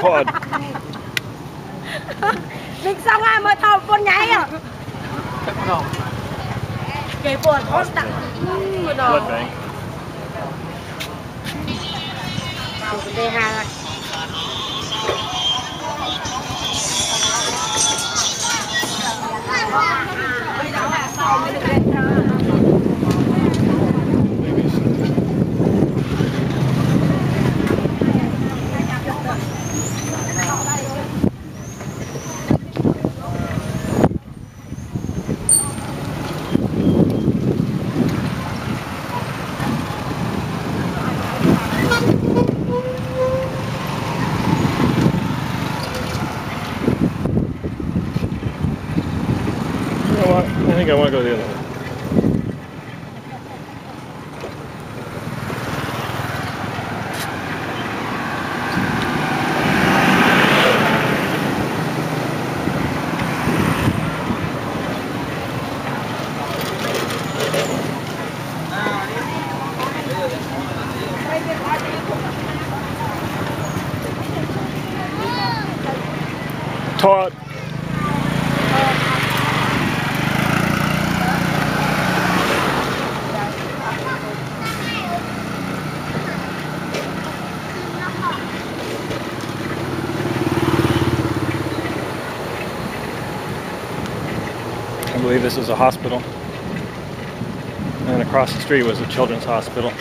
Thôi. Mình xong rồi mà thò con nháy à Cái buồn con tặng. Buồn đấy Để hàng à what? I think I want to go the other way. Taught. Believe this is a hospital. And across the street was a children's hospital.